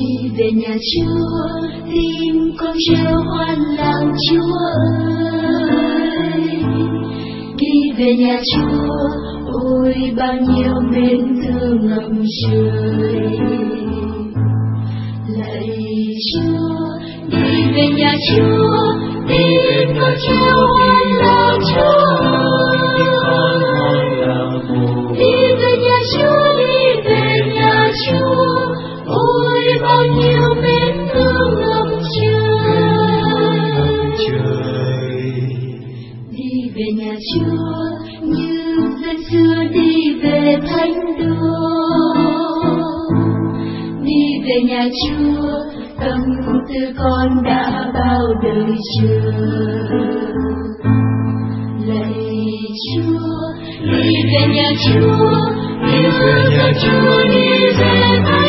đi về nhà Chúa, tim con reo hoan làng Chúa ơi. Đi về nhà Chúa, ôi bao nhiêu mến thương ngập trời. Lạy Chúa, đi về nhà Chúa, tim con reo hoan làng Chúa về nhà Chúa, tâm tư con đã bao đời chờ. Lạy Chúa, đi về nhà Chúa, đi về nhà Chúa, đi về thánh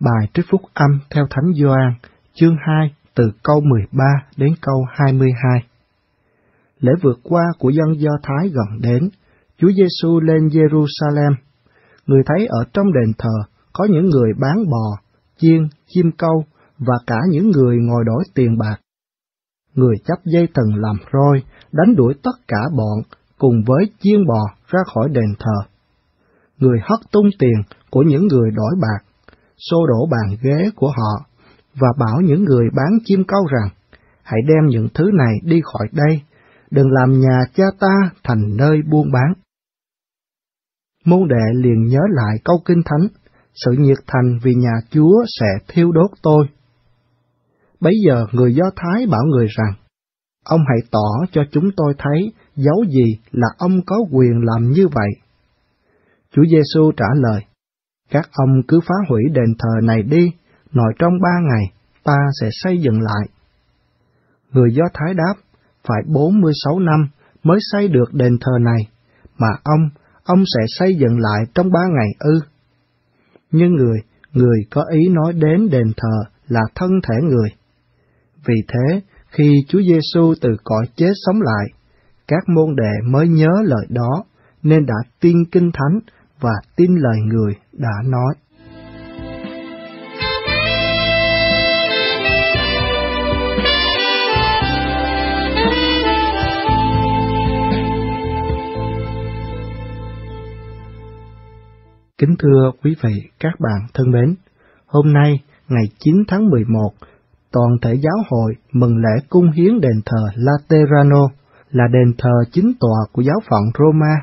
Bài trích phúc âm theo Thánh Gioan, chương 2, từ câu 13 đến câu 22. Lễ vượt qua của dân Do Thái gần đến, Chúa Giêsu lên Jerusalem. Người thấy ở trong đền thờ có những người bán bò, chiên, chim câu và cả những người ngồi đổi tiền bạc. Người chấp dây thần làm roi, đánh đuổi tất cả bọn cùng với chiên bò ra khỏi đền thờ. Người hất tung tiền của những người đổi bạc, xô đổ bàn ghế của họ và bảo những người bán chim câu rằng, hãy đem những thứ này đi khỏi đây, đừng làm nhà cha ta thành nơi buôn bán. Môn đệ liền nhớ lại câu kinh thánh, sự nhiệt thành vì nhà Chúa sẽ thiêu đốt tôi. Bấy giờ người Do Thái bảo người rằng, ông hãy tỏ cho chúng tôi thấy dấu gì là ông có quyền làm như vậy. Chúa Giêsu trả lời, các ông cứ phá hủy đền thờ này đi, nội trong ba ngày, ta sẽ xây dựng lại. Người Do Thái đáp, phải 46 năm mới xây được đền thờ này, mà ông, ông sẽ xây dựng lại trong ba ngày ư. Nhưng người, người có ý nói đến đền thờ là thân thể người. Vì thế, khi Chúa Giêsu từ cõi chết sống lại, các môn đệ mới nhớ lời đó, nên đã tin kinh thánh và tin lời người đã nói. Kính thưa quý vị, các bạn thân mến, hôm nay, ngày 9 tháng 11, toàn thể giáo hội mừng lễ cung hiến đền thờ Laterano là đền thờ chính tòa của giáo phận Roma,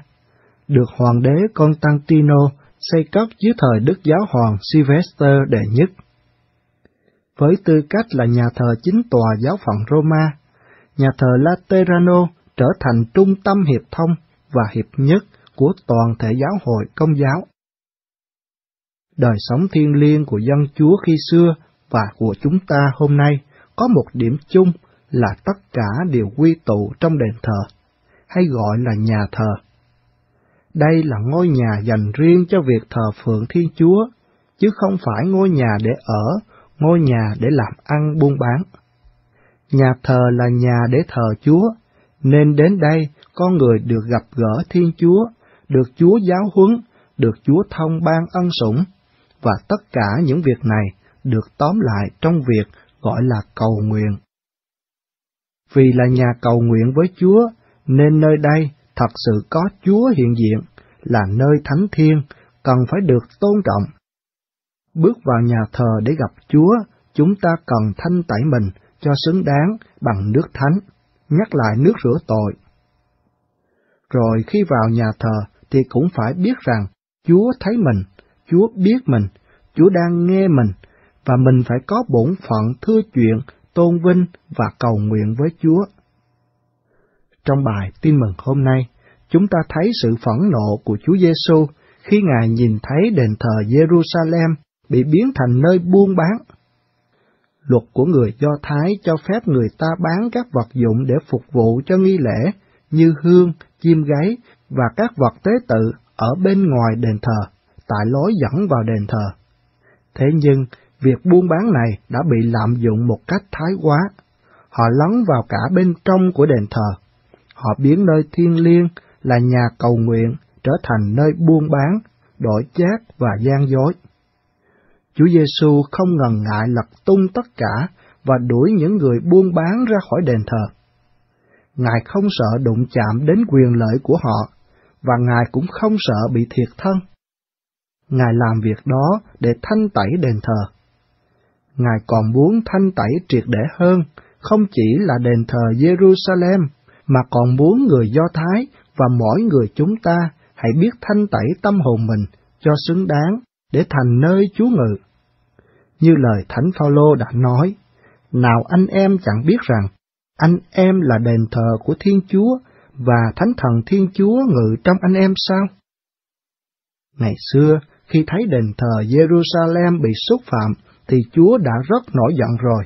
được hoàng đế Constantino xây cất dưới thời Đức Giáo Hoàng Sylvester đệ nhất. Với tư cách là nhà thờ chính tòa giáo phận Roma, nhà thờ Laterano trở thành trung tâm hiệp thông và hiệp nhất của toàn thể giáo hội công giáo. Đời sống thiêng liêng của dân Chúa khi xưa và của chúng ta hôm nay có một điểm chung là tất cả đều quy tụ trong đền thờ, hay gọi là nhà thờ. Đây là ngôi nhà dành riêng cho việc thờ phượng Thiên Chúa, chứ không phải ngôi nhà để ở, ngôi nhà để làm ăn buôn bán. Nhà thờ là nhà để thờ Chúa, nên đến đây con người được gặp gỡ Thiên Chúa, được Chúa giáo huấn, được Chúa thông ban ân sủng, và tất cả những việc này được tóm lại trong việc gọi là cầu nguyện. Vì là nhà cầu nguyện với Chúa, nên nơi đây thật sự có Chúa hiện diện, là nơi thánh thiên, cần phải được tôn trọng. Bước vào nhà thờ để gặp Chúa, chúng ta cần thanh tẩy mình cho xứng đáng bằng nước thánh, nhắc lại nước rửa tội. Rồi khi vào nhà thờ thì cũng phải biết rằng Chúa thấy mình, Chúa biết mình, Chúa đang nghe mình, và mình phải có bổn phận thưa chuyện, tôn vinh và cầu nguyện với Chúa. Trong bài tin mừng hôm nay, chúng ta thấy sự phẫn nộ của Chúa Giêsu khi Ngài nhìn thấy đền thờ Jerusalem bị biến thành nơi buôn bán. Luật của người Do Thái cho phép người ta bán các vật dụng để phục vụ cho nghi lễ như hương, chim gáy và các vật tế tự ở bên ngoài đền thờ, tại lối dẫn vào đền thờ. Thế nhưng, việc buôn bán này đã bị lạm dụng một cách thái quá. Họ lấn vào cả bên trong của đền thờ. Họ biến nơi thiên liêng là nhà cầu nguyện trở thành nơi buôn bán, đổi chát và gian dối. Chúa Giêsu không ngần ngại lật tung tất cả và đuổi những người buôn bán ra khỏi đền thờ. Ngài không sợ đụng chạm đến quyền lợi của họ, và Ngài cũng không sợ bị thiệt thân. Ngài làm việc đó để thanh tẩy đền thờ. Ngài còn muốn thanh tẩy triệt để hơn, không chỉ là đền thờ Jerusalem, mà còn muốn người Do Thái và mỗi người chúng ta hãy biết thanh tẩy tâm hồn mình cho xứng đáng để thành nơi Chúa ngự. Như lời Thánh Phaolô đã nói, nào anh em chẳng biết rằng anh em là đền thờ của Thiên Chúa và Thánh Thần Thiên Chúa ngự trong anh em sao? Ngày xưa, khi thấy đền thờ Jerusalem bị xúc phạm, thì Chúa đã rất nổi giận rồi.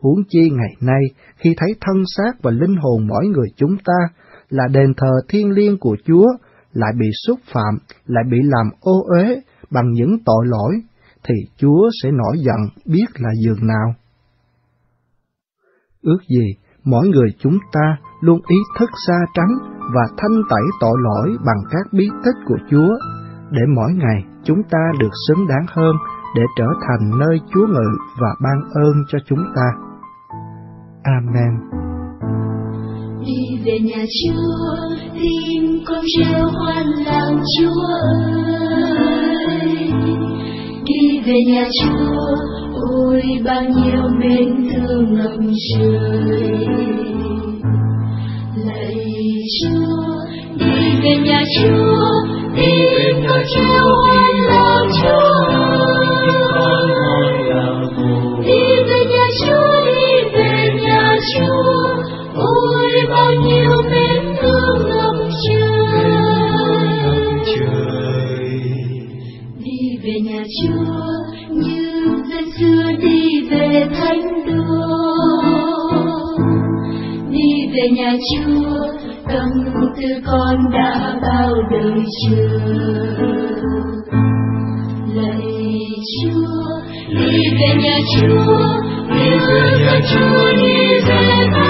Huống chi ngày nay, khi thấy thân xác và linh hồn mỗi người chúng ta là đền thờ thiên liêng của Chúa, lại bị xúc phạm, lại bị làm ô uế bằng những tội lỗi, thì Chúa sẽ nổi giận biết là giường nào. Ước gì mỗi người chúng ta luôn ý thức xa tránh và thanh tẩy tội lỗi bằng các bí tích của Chúa, để mỗi ngày chúng ta được xứng đáng hơn để trở thành nơi Chúa ngự và ban ơn cho chúng ta. Amen. Đi về nhà Chúa, tim con reo hoan làng Chúa ơi. Đi về nhà Chúa, ôi bao nhiêu mến thương ngập trời. Lạy Chúa, đi về nhà Chúa, tim con reo hoan nhà Chúa, tâm tư con đã bao đời chờ. Lạy Chúa, đi về nhà Chúa, đi về nhà Chúa, đi về